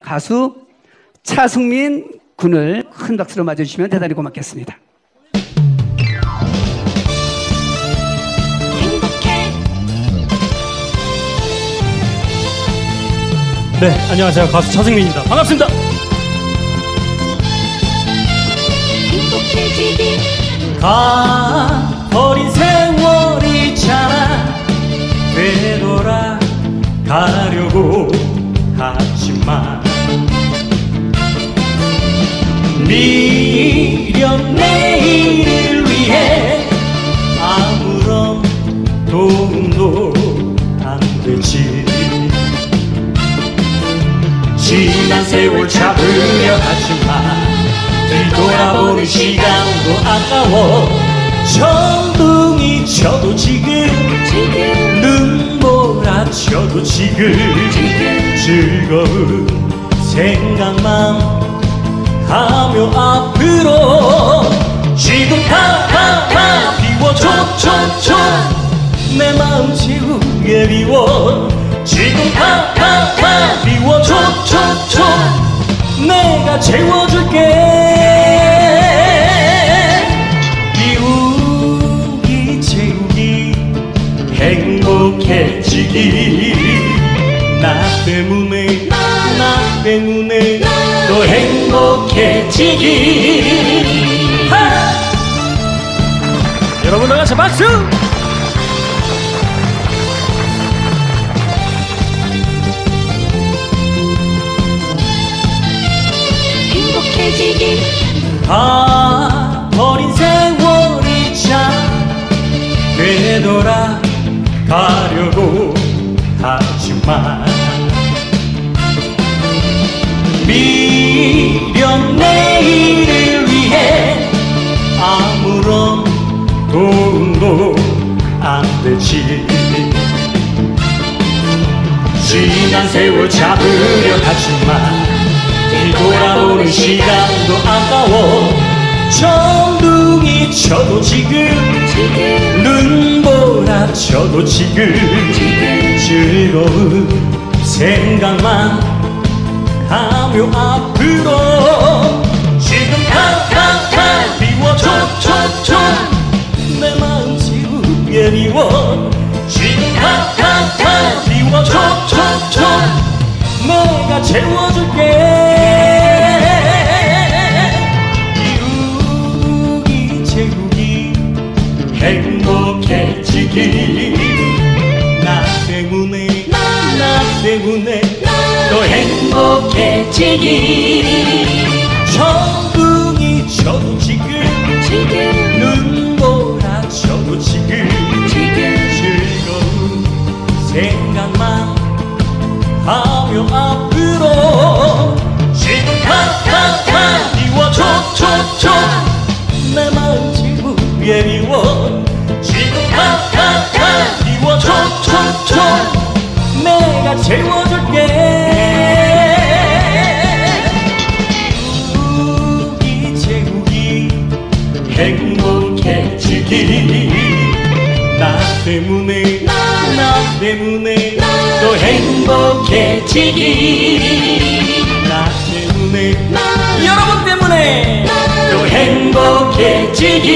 가수 차승민 군을 큰 박수로 맞아주시면 대단히 고맙겠습니다. 네, 안녕하세요. 가수 차승민입니다. 반갑습니다. 가 버린 세월이 잖아 되돌아 가려고 하지만 미련 내일을 위해 아무런 도움도 안 되지. 지난 세월 잡으려 하지만 뒤돌아보는 시간도 아까워. 천둥이 쳐도 지금 눈몰아쳐도 지금. 즐거운 생각만 하며 앞으로 지금 가가가 비워줘줘줘 내 마음 지우개 비워. 지금 가가가 비워줘줘줘 내가 채워줄게. 비우기 채우기 행복해지기. 나 때문에 나 때문에 또 행복해지기 하! 여러분 다 같이 박수! 행복해지길 아 버린 세월이 참 되돌아 가려고 하지만 미련 내일을 위해 아무런 도움도 안 되지. 지난 세월 잡으려 하지만 뒤돌아오는 시간도 아까워. 천둥이 쳐도 지금 눈보라 쳐도 지금 즐거운 생각만 하며 앞으로 지금 가가가 비워줘줘줘 내 마음 지우개 비워. 지금 가가가 비워줘줘줘 내가 채워줄게. 행복해지기. 나 때문에 나 때문에 또 행복해 지기. 천둥이 쳐도 지금 눈보라쳐도 지금 즐거운 생각만 하며 앞으로 지금 가가가 비워줘줘줘 내 마음 지우개 비워 지금 가가가 비워줘줘줘 내가 채워 행복해지기. 나 때문에 나 때문에 또 행복해지기. 나 때문에 나 여러분 때문에 또 행복해지기.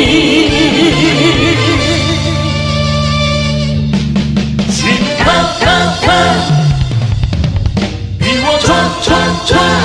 시카카카 비워줘 촤촤